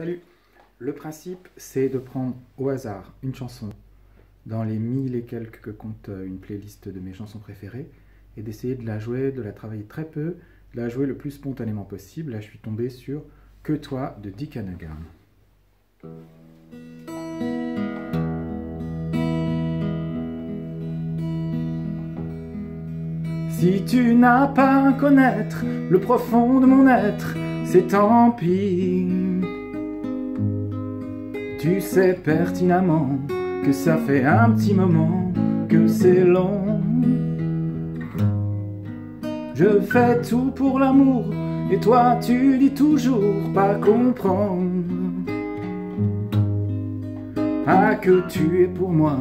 Salut Le principe, c'est de prendre au hasard une chanson dans les mille et quelques que compte euh, une playlist de mes chansons préférées et d'essayer de la jouer, de la travailler très peu, de la jouer le plus spontanément possible. Là, je suis tombé sur Que toi de Dick Hannigan. Si tu n'as pas à connaître le profond de mon être, c'est tant pis. Tu sais pertinemment que ça fait un petit moment que c'est long. Je fais tout pour l'amour et toi tu dis toujours pas comprendre. Ah que tu es pour moi,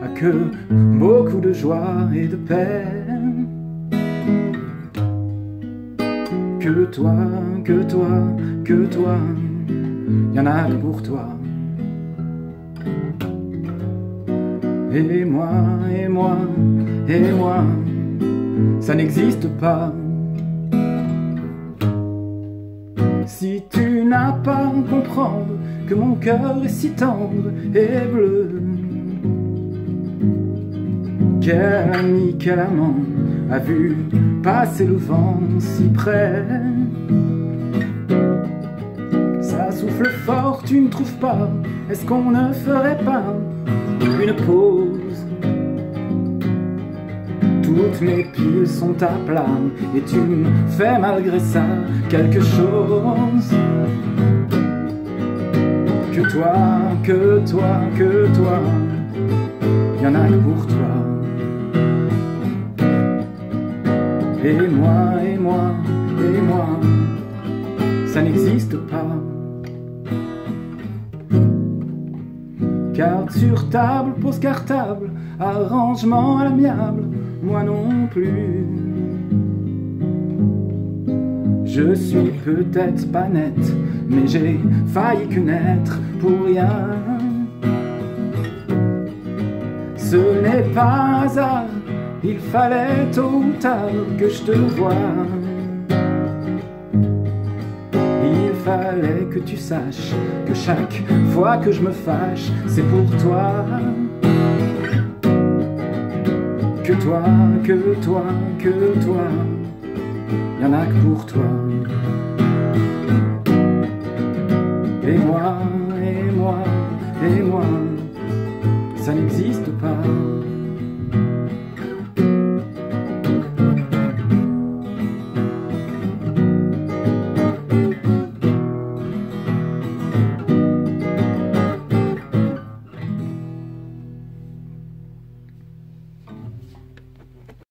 ah que beaucoup de joie et de peine. Que toi, que toi, que toi, y en a pour toi. Et moi, et moi, et moi, ça n'existe pas. Si tu n'as pas comprendre que mon cœur est si tendre et bleu, quel ami, quel amant a vu passer le vent si près Ça souffle fort, tu ne trouves pas Est-ce qu'on ne ferait pas une pause. Mes pieds sont à plat et tu me fais malgré ça quelque chose. Que toi, que toi, que toi, y en a que pour toi. Et moi, et moi, et moi, ça n'existe pas. Carte sur table, pose cartable, arrangement à l'amiable, moi non plus. Je suis peut-être pas nette, mais j'ai failli que naître pour rien. Ce n'est pas hasard, il fallait tôt tard que je te voie. fallait que tu saches que chaque fois que je me fâche, c'est pour toi. Que toi, que toi, que toi, y en a que pour toi. Et moi, et moi, et moi, ça n'existe pas.